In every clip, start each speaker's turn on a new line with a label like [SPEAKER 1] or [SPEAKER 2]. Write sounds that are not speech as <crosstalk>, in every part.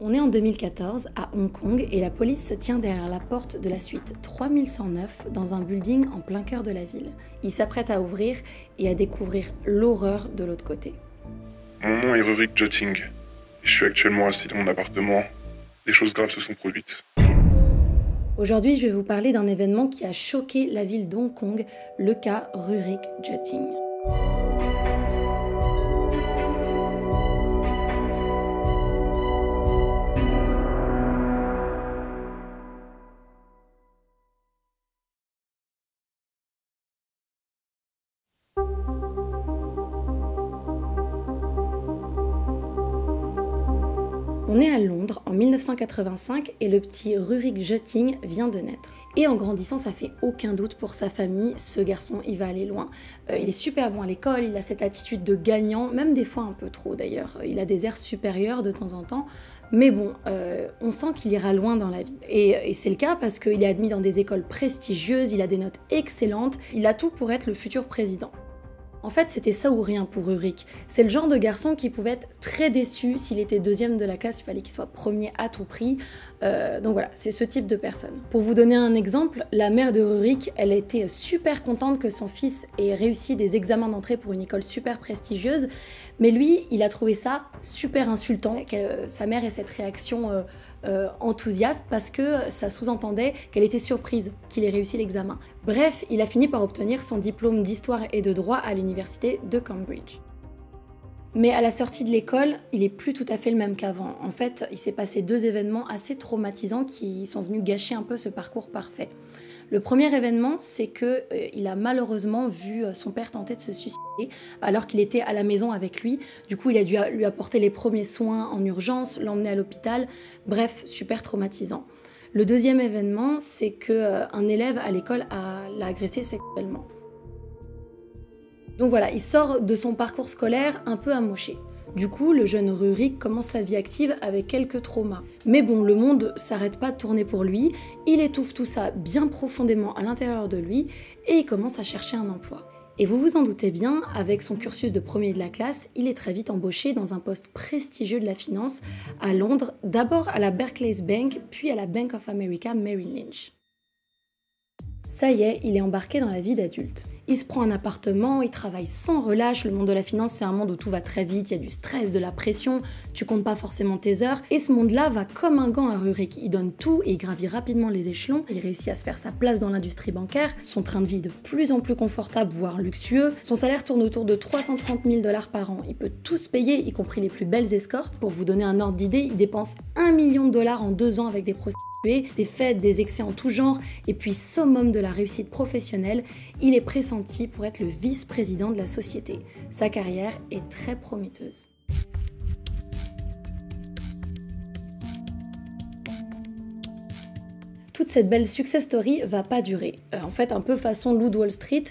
[SPEAKER 1] On est en 2014 à Hong Kong et la police se tient derrière la porte de la suite 3109 dans un building en plein cœur de la ville. Ils s'apprêtent à ouvrir et à découvrir l'horreur de l'autre côté.
[SPEAKER 2] Mon nom est Rurik Jotting. Je suis actuellement assis dans mon appartement. Des choses graves se sont produites.
[SPEAKER 1] Aujourd'hui, je vais vous parler d'un événement qui a choqué la ville d'Hong Kong, le cas Rurik Jotting. On est à Londres en 1985 et le petit Rurik Jutting vient de naître. Et en grandissant, ça fait aucun doute pour sa famille, ce garçon, il va aller loin. Euh, il est super bon à l'école, il a cette attitude de gagnant, même des fois un peu trop d'ailleurs. Il a des airs supérieurs de temps en temps. Mais bon, euh, on sent qu'il ira loin dans la vie. Et, et c'est le cas parce qu'il est admis dans des écoles prestigieuses, il a des notes excellentes, il a tout pour être le futur président. En fait, c'était ça ou rien pour Ulrich. C'est le genre de garçon qui pouvait être très déçu s'il était deuxième de la classe, il fallait qu'il soit premier à tout prix. Euh, donc voilà, c'est ce type de personne. Pour vous donner un exemple, la mère de Ulrich, elle était super contente que son fils ait réussi des examens d'entrée pour une école super prestigieuse, mais lui, il a trouvé ça super insultant, que sa mère ait cette réaction euh, euh, enthousiaste parce que ça sous-entendait qu'elle était surprise qu'il ait réussi l'examen. Bref, il a fini par obtenir son diplôme d'histoire et de droit à l'université de Cambridge. Mais à la sortie de l'école, il est plus tout à fait le même qu'avant. En fait, il s'est passé deux événements assez traumatisants qui sont venus gâcher un peu ce parcours parfait. Le premier événement, c'est que euh, il a malheureusement vu euh, son père tenter de se suicider alors qu'il était à la maison avec lui. Du coup, il a dû lui apporter les premiers soins en urgence, l'emmener à l'hôpital. Bref, super traumatisant. Le deuxième événement, c'est que euh, élève à l'école l'a agressé sexuellement. Donc voilà, il sort de son parcours scolaire un peu amoché. Du coup, le jeune Rurik commence sa vie active avec quelques traumas. Mais bon, le monde s'arrête pas de tourner pour lui, il étouffe tout ça bien profondément à l'intérieur de lui et il commence à chercher un emploi. Et vous vous en doutez bien, avec son cursus de premier de la classe, il est très vite embauché dans un poste prestigieux de la finance à Londres, d'abord à la Barclays Bank, puis à la Bank of America Merrill Lynch. Ça y est, il est embarqué dans la vie d'adulte. Il se prend un appartement, il travaille sans relâche. Le monde de la finance, c'est un monde où tout va très vite, il y a du stress, de la pression, tu comptes pas forcément tes heures. Et ce monde-là va comme un gant à Rurik. Il donne tout et il gravit rapidement les échelons. Il réussit à se faire sa place dans l'industrie bancaire. Son train de vie de plus en plus confortable, voire luxueux. Son salaire tourne autour de 330 000 dollars par an. Il peut tout se payer, y compris les plus belles escortes. Pour vous donner un ordre d'idée, il dépense 1 million de dollars en deux ans avec des prostituées des fêtes, des excès en tout genre, et puis summum de la réussite professionnelle, il est pressenti pour être le vice-président de la société. Sa carrière est très prometteuse. Cette belle success story va pas durer. Euh, en fait, un peu façon Lou Wall Street,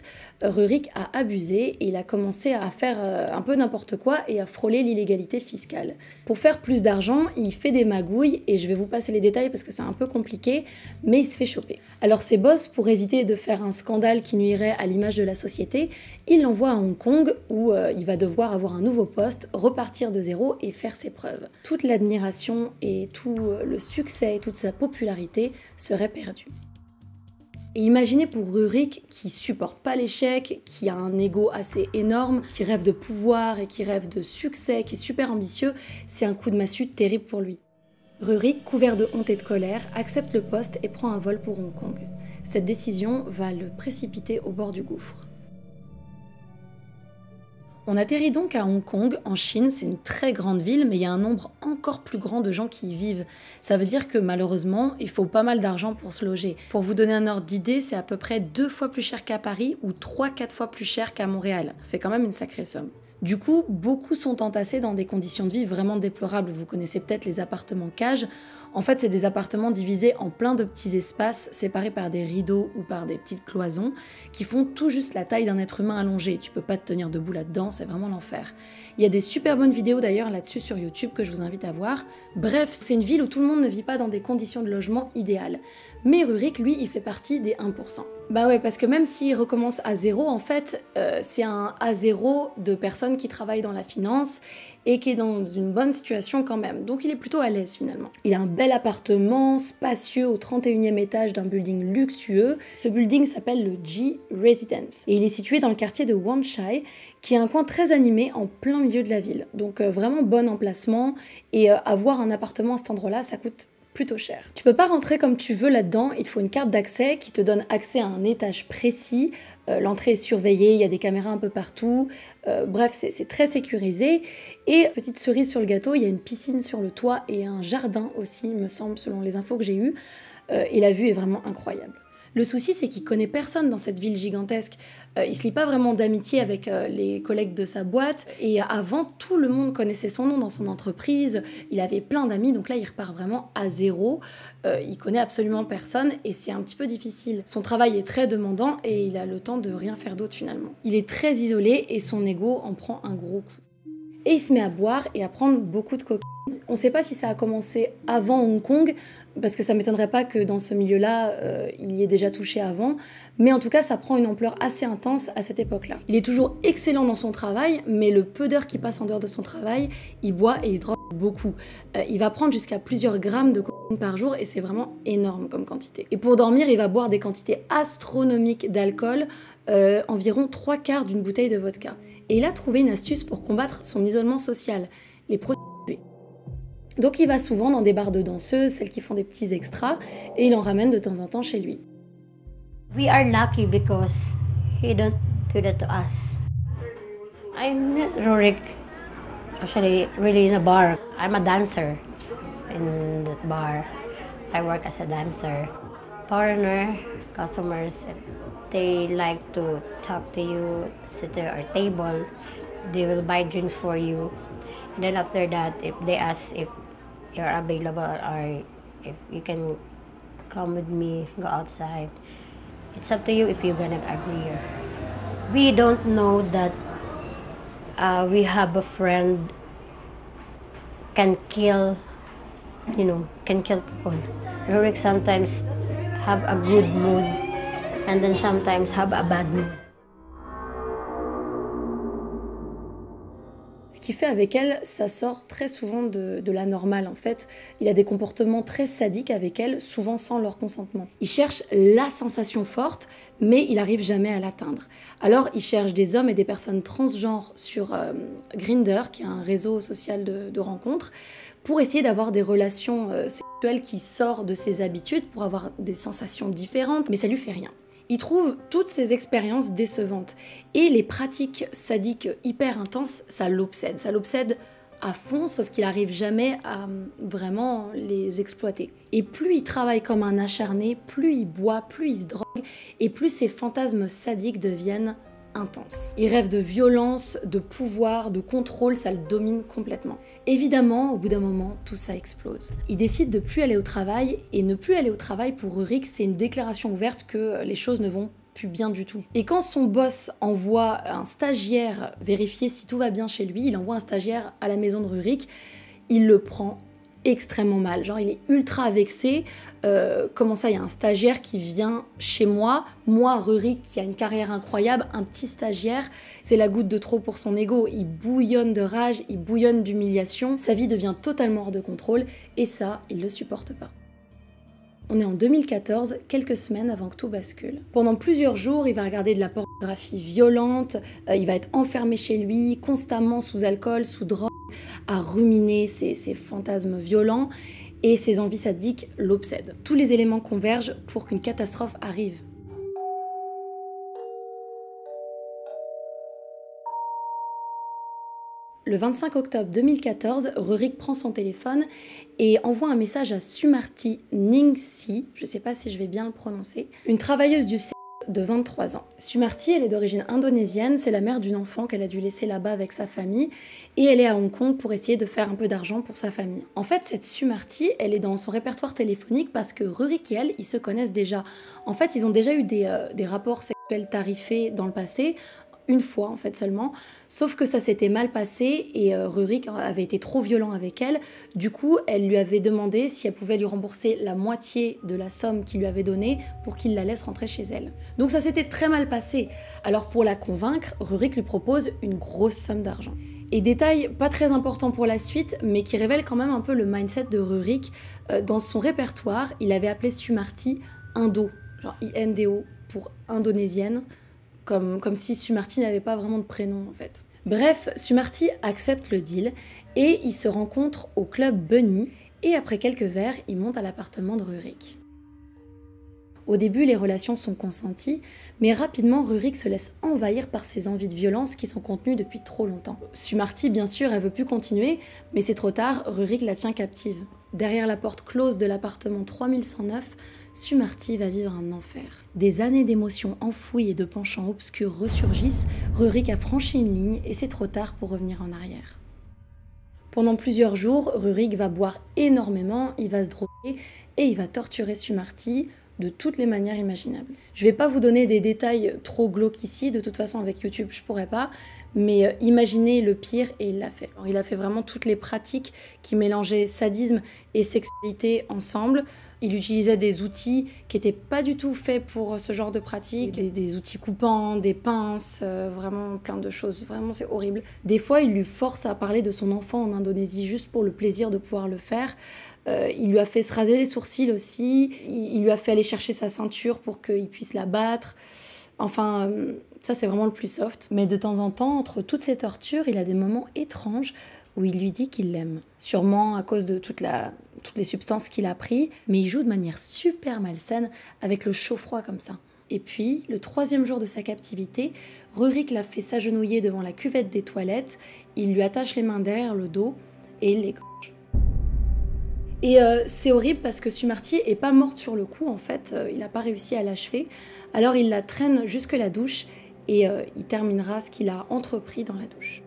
[SPEAKER 1] euh, Rurik a abusé et il a commencé à faire euh, un peu n'importe quoi et à frôler l'illégalité fiscale. Pour faire plus d'argent, il fait des magouilles et je vais vous passer les détails parce que c'est un peu compliqué, mais il se fait choper. Alors ses boss, pour éviter de faire un scandale qui nuirait à l'image de la société, il l'envoie à Hong Kong où il va devoir avoir un nouveau poste, repartir de zéro et faire ses preuves. Toute l'admiration et tout le succès et toute sa popularité perdu. Et imaginez pour Rurik qui supporte pas l'échec, qui a un ego assez énorme, qui rêve de pouvoir et qui rêve de succès, qui est super ambitieux, c'est un coup de massue terrible pour lui. Rurik, couvert de honte et de colère, accepte le poste et prend un vol pour Hong Kong. Cette décision va le précipiter au bord du gouffre. On atterrit donc à Hong Kong, en Chine, c'est une très grande ville, mais il y a un nombre encore plus grand de gens qui y vivent. Ça veut dire que malheureusement, il faut pas mal d'argent pour se loger. Pour vous donner un ordre d'idée, c'est à peu près deux fois plus cher qu'à Paris ou trois, quatre fois plus cher qu'à Montréal. C'est quand même une sacrée somme. Du coup, beaucoup sont entassés dans des conditions de vie vraiment déplorables. Vous connaissez peut-être les appartements cages. En fait, c'est des appartements divisés en plein de petits espaces, séparés par des rideaux ou par des petites cloisons, qui font tout juste la taille d'un être humain allongé. Tu peux pas te tenir debout là-dedans, c'est vraiment l'enfer. Il y a des super bonnes vidéos d'ailleurs là-dessus sur YouTube que je vous invite à voir. Bref, c'est une ville où tout le monde ne vit pas dans des conditions de logement idéales. Mais Rurik, lui, il fait partie des 1%. Bah ouais, parce que même s'il recommence à zéro, en fait, euh, c'est un à zéro de personnes qui travaillent dans la finance et qui est dans une bonne situation quand même. Donc il est plutôt à l'aise finalement. Il a un bel appartement spacieux au 31e étage d'un building luxueux. Ce building s'appelle le G Residence et il est situé dans le quartier de Wanchai qui est un coin très animé en plein milieu de la ville. Donc euh, vraiment bon emplacement et euh, avoir un appartement à cet endroit-là, ça coûte Tu peux pas rentrer comme tu veux là-dedans, il te faut une carte d'accès qui te donne accès à un étage précis. Euh, l'entrée est surveillée, il y a des caméras un peu partout. Euh, bref, c'est très sécurisé. Et petite cerise sur le gâteau, il y a une piscine sur le toit et un jardin aussi, me semble, selon les infos que j'ai eues. Euh, et la vue est vraiment incroyable. Le souci, c'est qu'il connaît personne dans cette ville gigantesque. Euh, il se lie pas vraiment d'amitié avec euh, les collègues de sa boîte. Et avant, tout le monde connaissait son nom dans son entreprise. Il avait plein d'amis, donc là, il repart vraiment à zéro. Euh, il connaît absolument personne et c'est un petit peu difficile. Son travail est très demandant et il a le temps de rien faire d'autre finalement. Il est très isolé et son ego en prend un gros coup. Et il se met à boire et à prendre beaucoup de cocaïne. On ne sait pas si ça a commencé avant Hong Kong, parce que ça m'étonnerait pas que dans ce milieu-là, euh, il y ait déjà touché avant, mais en tout cas, ça prend une ampleur assez intense à cette époque-là. Il est toujours excellent dans son travail, mais le peu d'heures qui passe en dehors de son travail, il boit et il se drogue beaucoup. Euh, il va prendre jusqu'à plusieurs grammes de cocaïne par jour et c'est vraiment énorme comme quantité. Et pour dormir, il va boire des quantités astronomiques d'alcool, euh, environ trois quarts d'une bouteille de vodka. Et il a trouvé une astuce pour combattre son isolement social. Donc il va souvent dans des bars de danseuses, celles qui font des petits extras, et il en ramène de temps en temps chez lui.
[SPEAKER 3] We are lucky because he don't do that to us. I met Rorik actually really in a bar. I'm a dancer in that bar. I work as a dancer. Foreigner customers, they like to talk to you, sit at our table. They will buy drinks for you. And then after that, if they ask if you're available or if you can come with me, go outside. It's up to you if you're gonna agree. We don't know that uh, we have a friend can kill, you know, can kill people. Rurik sometimes have a good mood and then sometimes have a bad mood.
[SPEAKER 1] Ce qui fait avec elle, ça sort très souvent de, la normale en fait. Il a des comportements très sadiques avec elle, souvent sans leur consentement. Il cherche la sensation forte, mais il n'arrive jamais à l'atteindre. Alors il cherche des hommes et des personnes transgenres sur euh, Grinder, qui est un réseau social de, rencontres, pour essayer d'avoir des relations euh, sexuelles qui sortent de ses habitudes, pour avoir des sensations différentes, mais ça lui fait rien. Il trouve toutes ces expériences décevantes. Et les pratiques sadiques hyper intenses, ça l'obsède. Ça l'obsède à fond, sauf qu'il n'arrive jamais à euh, vraiment les exploiter. Et plus il travaille comme un acharné, plus il boit, plus il se drogue, et plus ses fantasmes sadiques deviennent intense. Il rêve de violence, de pouvoir, de contrôle, ça le domine complètement. Évidemment, au bout d'un moment, tout ça explose. Il décide de plus aller au travail et ne plus aller au travail pour Rurik, c'est une déclaration ouverte que les choses ne vont plus bien du tout. Et quand son boss envoie un stagiaire vérifier si tout va bien chez lui, il envoie un stagiaire à la maison de Rurik, il le prend extrêmement mal. Genre, il est ultra vexé. Euh, comment ça, il y a un stagiaire qui vient chez moi, moi, Rurik, qui a une carrière incroyable, un petit stagiaire, c'est la goutte de trop pour son ego. Il bouillonne de rage, il bouillonne d'humiliation. Sa vie devient totalement hors de contrôle et ça, il le supporte pas. On est en 2014, quelques semaines avant que tout bascule. Pendant plusieurs jours, il va regarder de la pornographie violente, euh, il va être enfermé chez lui, constamment sous alcool, sous drogue, à ruminer ses, ses fantasmes violents, et ses envies sadiques l'obsèdent. Tous les éléments convergent pour qu'une catastrophe arrive. Le 25 octobre 2014, Rurik prend son téléphone et envoie un message à Sumarti Ningsi, je ne sais pas si je vais bien le prononcer, une travailleuse du sexe de 23 ans. Sumarti, elle est d'origine indonésienne, c'est la mère d'une enfant qu'elle a dû laisser là-bas avec sa famille et elle est à Hong Kong pour essayer de faire un peu d'argent pour sa famille. En fait, cette Sumarti, elle est dans son répertoire téléphonique parce que Rurik et elle, ils se connaissent déjà. En fait, ils ont déjà eu des, euh, des rapports sexuels tarifés dans le passé une fois en fait seulement, sauf que ça s'était mal passé et euh, Rurik avait été trop violent avec elle. Du coup, elle lui avait demandé si elle pouvait lui rembourser la moitié de la somme qu'il lui avait donnée pour qu'il la laisse rentrer chez elle. Donc ça s'était très mal passé. Alors pour la convaincre, Rurik lui propose une grosse somme d'argent. Et détail pas très important pour la suite, mais qui révèle quand même un peu le mindset de Rurik. Euh, dans son répertoire, il avait appelé Sumarti Indo, genre I-N-D-O pour indonésienne comme, si Sumarty n'avait pas vraiment de prénom en fait. Bref, Sumarty accepte le deal et ils se rencontrent au club Bunny et après quelques verres, ils montent à l'appartement de Rurik. Au début, les relations sont consenties, mais rapidement, Rurik se laisse envahir par ses envies de violence qui sont contenues depuis trop longtemps. Sumarty, bien sûr, elle veut plus continuer, mais c'est trop tard, Rurik la tient captive. Derrière la porte close de l'appartement 3109, Sumarty va vivre un enfer. Des années d'émotions enfouies et de penchants obscurs ressurgissent, Rurik a franchi une ligne et c'est trop tard pour revenir en arrière. Pendant plusieurs jours, Rurik va boire énormément, il va se droguer et il va torturer Sumarty de toutes les manières imaginables. Je vais pas vous donner des détails trop glauques ici, de toute façon avec YouTube je pourrais pas, mais euh, imaginez le pire et il l'a fait. il a fait vraiment toutes les pratiques qui mélangeaient sadisme et sexualité ensemble. Il utilisait des outils qui n'étaient pas du tout faits pour ce genre de pratique, des, outils coupants, des pinces, euh, vraiment plein de choses. Vraiment, c'est horrible. Des fois, il lui force à parler de son enfant en Indonésie juste pour le plaisir de pouvoir le faire. Euh, il lui a fait se raser les sourcils aussi. Il, lui a fait aller chercher sa ceinture pour qu'il puisse la battre. Enfin, euh, ça c'est vraiment le plus soft. Mais de temps en temps, entre toutes ces tortures, il a des moments étranges où il lui dit qu'il l'aime. Sûrement à cause de toute la, toutes les substances qu'il a pris, mais il joue de manière super malsaine avec le chaud-froid comme ça. Et puis, le troisième jour de sa captivité, Rurik l'a fait s'agenouiller devant la cuvette des toilettes, il lui attache les mains derrière le dos et il l'égorge. Et euh, c'est horrible parce que Sumarty est pas morte sur le coup en fait, euh, il n'a pas réussi à l'achever. Alors il la traîne jusque la douche et euh, il terminera ce qu'il a entrepris dans la douche.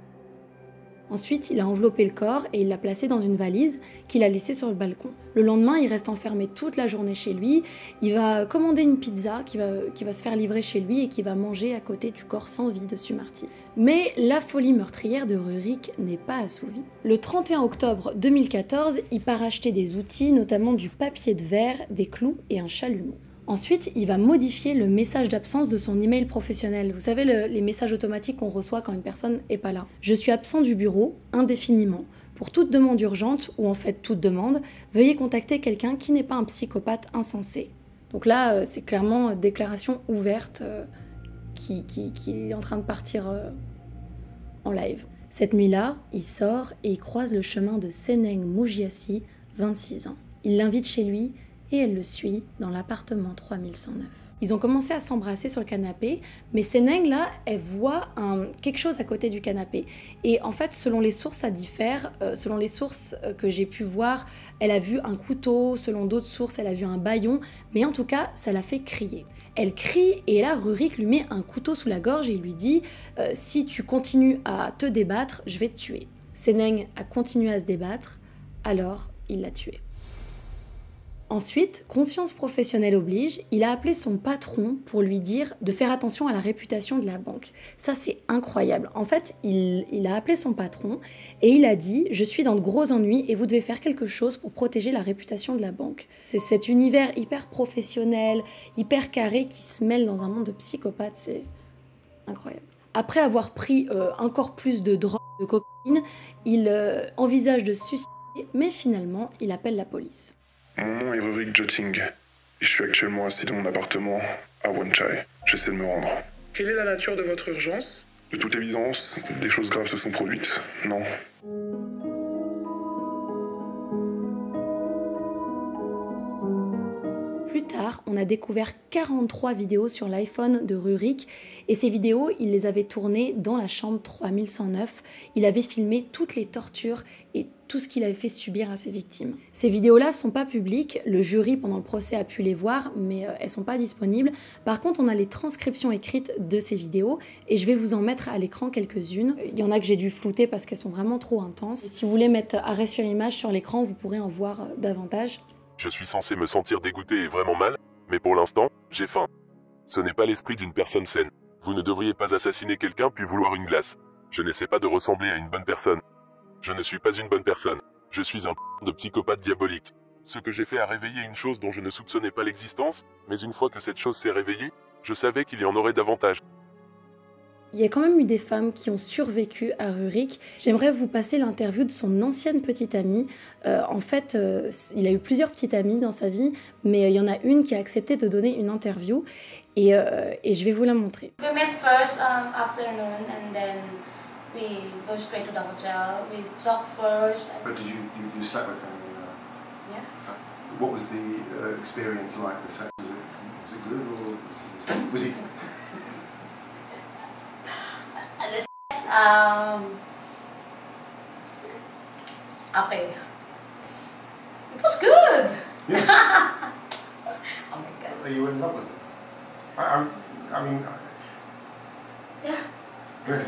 [SPEAKER 1] Ensuite, il a enveloppé le corps et il l'a placé dans une valise qu'il a laissée sur le balcon. Le lendemain, il reste enfermé toute la journée chez lui. Il va commander une pizza qui va, qui va se faire livrer chez lui et qui va manger à côté du corps sans vie de Sumarty. Mais la folie meurtrière de Rurik n'est pas assouvie. Le 31 octobre 2014, il part acheter des outils, notamment du papier de verre, des clous et un chalumeau. Ensuite, il va modifier le message d'absence de son email professionnel. Vous savez, les messages automatiques qu'on reçoit quand une personne n'est pas là. Je suis absent du bureau indéfiniment. Pour toute demande urgente, ou en fait toute demande, veuillez contacter quelqu'un qui n'est pas un psychopathe insensé. Donc là, euh, c'est clairement déclaration ouverte euh, qui, est en train de partir euh, en live. Cette nuit-là, il sort et il croise le chemin de Seneng Mujiasi, 26 ans. Il l'invite chez lui et elle le suit dans l'appartement 3109. Ils ont commencé à s'embrasser sur le canapé, mais Seneng, là, elle voit quelque chose à côté du canapé. Et en fait, selon les sources, ça diffère. Euh, selon les sources euh, que j'ai pu voir, elle a vu un couteau, selon d'autres sources, elle a vu un baillon, mais en tout cas, ça l'a fait crier. Elle crie et là, Rurik lui met un couteau sous la gorge et lui dit euh, Si tu continues à te débattre, je vais te tuer. Seneng a continué à se débattre, alors il l'a tué. Ensuite, conscience professionnelle oblige, il a appelé son patron pour lui dire de faire attention à la réputation de la banque. Ça, c'est incroyable. En fait, il, a appelé son patron et il a dit Je suis dans de gros ennuis et vous devez faire quelque chose pour protéger la réputation de la banque. C'est cet univers hyper professionnel, hyper carré qui se mêle dans un monde de psychopathes. C'est incroyable. Après avoir pris euh, encore plus de drogue, de cocaïne, il euh, envisage de suicider, mais finalement, il appelle la police.
[SPEAKER 2] Mon nom est Rurik Joting. Et je suis actuellement assis dans mon appartement à Wanchai. J'essaie de me rendre.
[SPEAKER 4] Quelle est la nature de votre urgence?
[SPEAKER 2] De toute évidence, des choses graves se sont produites. Non.
[SPEAKER 1] Plus tard, on a découvert 43 vidéos sur l'iPhone de Rurik et ces vidéos, il les avait tournées dans la chambre 3109. Il avait filmé toutes les tortures et tout ce qu'il avait fait subir à ses victimes. Ces vidéos-là sont pas publiques, le jury pendant le procès a pu les voir, mais euh, elles sont pas disponibles. Par contre, on a les transcriptions écrites de ces vidéos et je vais vous en mettre à l'écran quelques-unes. Il y en a que j'ai dû flouter parce qu'elles sont vraiment trop intenses. Si vous voulez mettre arrêt sur image sur l'écran, vous pourrez en voir euh, davantage.
[SPEAKER 5] Je suis censé me sentir dégoûté et vraiment mal, mais pour l'instant, j'ai faim. Ce n'est pas l'esprit d'une personne saine. Vous ne devriez pas assassiner quelqu'un puis vouloir une glace. Je n'essaie pas de ressembler à une bonne personne. Je ne suis pas une bonne personne. Je suis un de psychopathe diabolique. Ce que j'ai fait a réveillé une chose dont je ne soupçonnais pas l'existence, mais une fois que cette chose s'est réveillée, je savais qu'il y en aurait davantage.
[SPEAKER 1] Il y a quand même eu des femmes qui ont survécu à Rurik. J'aimerais vous passer l'interview de son ancienne petite amie. Euh, en fait, euh, il a eu plusieurs petites amies dans sa vie, mais il y en a une qui a accepté de donner une interview et, euh, et je vais vous la montrer.
[SPEAKER 6] We met first um, afternoon and then we go straight to the hotel. We talk first.
[SPEAKER 7] But did you, you, you slept with him? Uh,
[SPEAKER 6] Yeah.
[SPEAKER 7] what was the uh, experience like? The sex was it, was it good or was he, was he <laughs>
[SPEAKER 6] Um, okay. It was good.
[SPEAKER 7] Yeah. <laughs>
[SPEAKER 6] Oh my god.
[SPEAKER 7] Are you in love with him? I, I'm, I mean,
[SPEAKER 6] Yeah. I
[SPEAKER 7] Really?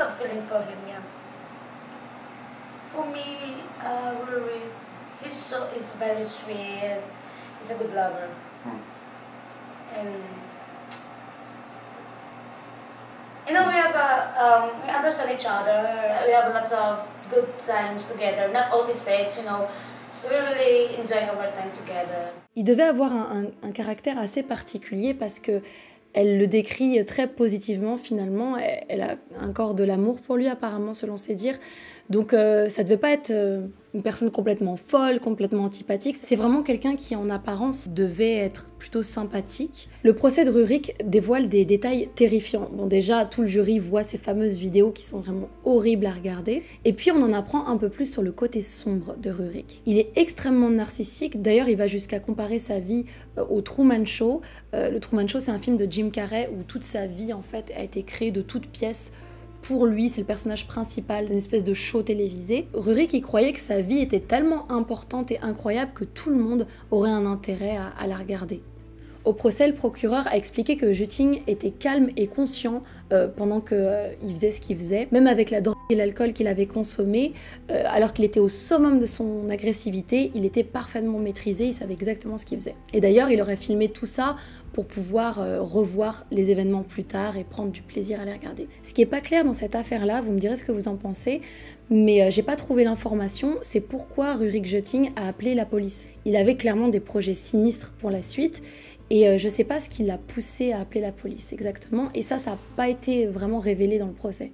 [SPEAKER 6] Have feeling for him, yeah. For me, uh, Ruri, he's so he's very sweet. He's a good lover.
[SPEAKER 7] Hmm.
[SPEAKER 6] And you know we have a um, we understand each other. We have lots of good times together. Not only sex, you know. We really enjoy our time together.
[SPEAKER 1] Il devait avoir un, un- un caractère assez particulier parce que elle le décrit très positivement finalement. Elle, a encore de l'amour pour lui apparemment selon ses dires. Donc euh, ça devait pas être euh, une personne complètement folle, complètement antipathique. C'est vraiment quelqu'un qui en apparence devait être plutôt sympathique. Le procès de Rurik dévoile des détails terrifiants. Bon déjà tout le jury voit ces fameuses vidéos qui sont vraiment horribles à regarder. Et puis on en apprend un peu plus sur le côté sombre de Rurik. Il est extrêmement narcissique. D'ailleurs il va jusqu'à comparer sa vie euh, au Truman Show. Euh, le Truman Show c'est un film de Jim Carrey où toute sa vie en fait a été créée de toutes pièces pour lui, c'est le personnage principal d'une espèce de show télévisé. Rurik, il croyait que sa vie était tellement importante et incroyable que tout le monde aurait un intérêt à, la regarder. Au procès, le procureur a expliqué que Jutting était calme et conscient euh, pendant qu'il faisait ce qu'il faisait, même avec la drogue l'alcool qu'il avait consommé, euh, alors qu'il était au summum de son agressivité, il était parfaitement maîtrisé, il savait exactement ce qu'il faisait. Et d'ailleurs, il aurait filmé tout ça pour pouvoir euh, revoir les événements plus tard et prendre du plaisir à les regarder. Ce qui est pas clair dans cette affaire-là, vous me direz ce que vous en pensez, mais euh, j'ai pas trouvé l'information, c'est pourquoi Rurik Jutting a appelé la police. Il avait clairement des projets sinistres pour la suite, et euh, je sais pas ce qui l'a poussé à appeler la police exactement, et ça, ça n'a pas été vraiment révélé dans le procès.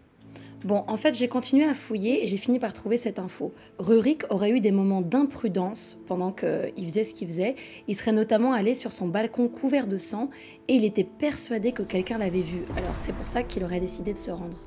[SPEAKER 1] Bon, en fait, j'ai continué à fouiller et j'ai fini par trouver cette info. Rurik aurait eu des moments d'imprudence pendant qu'il faisait ce qu'il faisait. Il serait notamment allé sur son balcon couvert de sang et il était persuadé que quelqu'un l'avait vu. Alors c'est pour ça qu'il aurait décidé de se rendre.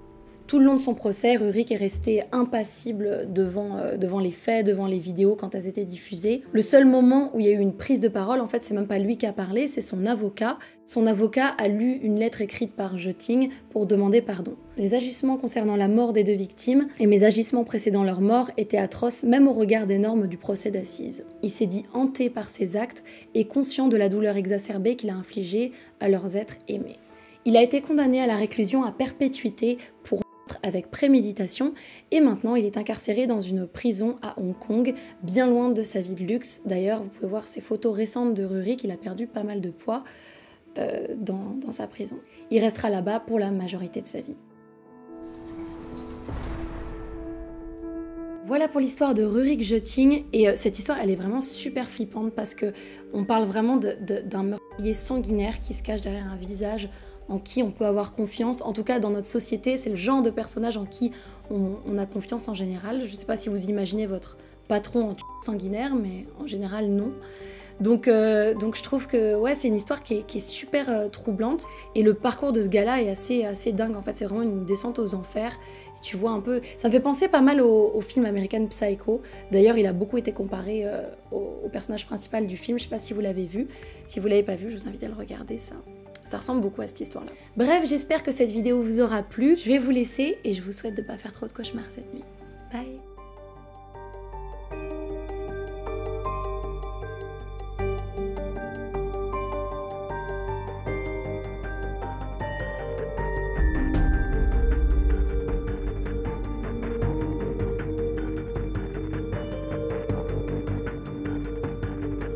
[SPEAKER 1] Tout le long de son procès, Rurik est resté impassible devant, euh, devant les faits, devant les vidéos quand elles étaient diffusées. Le seul moment où il y a eu une prise de parole, en fait, c'est même pas lui qui a parlé, c'est son avocat. Son avocat a lu une lettre écrite par Jutting pour demander pardon. Les agissements concernant la mort des deux victimes et mes agissements précédant leur mort étaient atroces même au regard des normes du procès d'assises. Il s'est dit hanté par ses actes et conscient de la douleur exacerbée qu'il a infligée à leurs êtres aimés. Il a été condamné à la réclusion à perpétuité pour avec préméditation et maintenant il est incarcéré dans une prison à Hong Kong, bien loin de sa vie de luxe. D'ailleurs, vous pouvez voir ces photos récentes de Rurik, il a perdu pas mal de poids euh, dans, sa prison. Il restera là-bas pour la majorité de sa vie. Voilà pour l'histoire de Rurik Jutting et euh, cette histoire elle est vraiment super flippante parce que on parle vraiment d'un meurtrier sanguinaire qui se cache derrière un visage en qui on peut avoir confiance. En tout cas, dans notre société, c'est le genre de personnage en qui on, a confiance en général. Je ne sais pas si vous imaginez votre patron en sanguinaire, mais en général, non. Donc, euh, donc je trouve que ouais, c'est une histoire qui est, super euh, troublante. Et le parcours de ce gars-là est assez, assez dingue. En fait, c'est vraiment une descente aux enfers. Et tu vois un peu. Ça me fait penser pas mal au, film American Psycho. D'ailleurs, il a beaucoup été comparé euh, au, personnage principal du film. Je sais pas si vous l'avez vu. Si vous l'avez pas vu, je vous invite à le regarder. Ça, ça ressemble beaucoup à cette histoire-là. Bref, j'espère que cette vidéo vous aura plu. Je vais vous laisser et je vous souhaite de pas faire trop de cauchemars cette nuit. Bye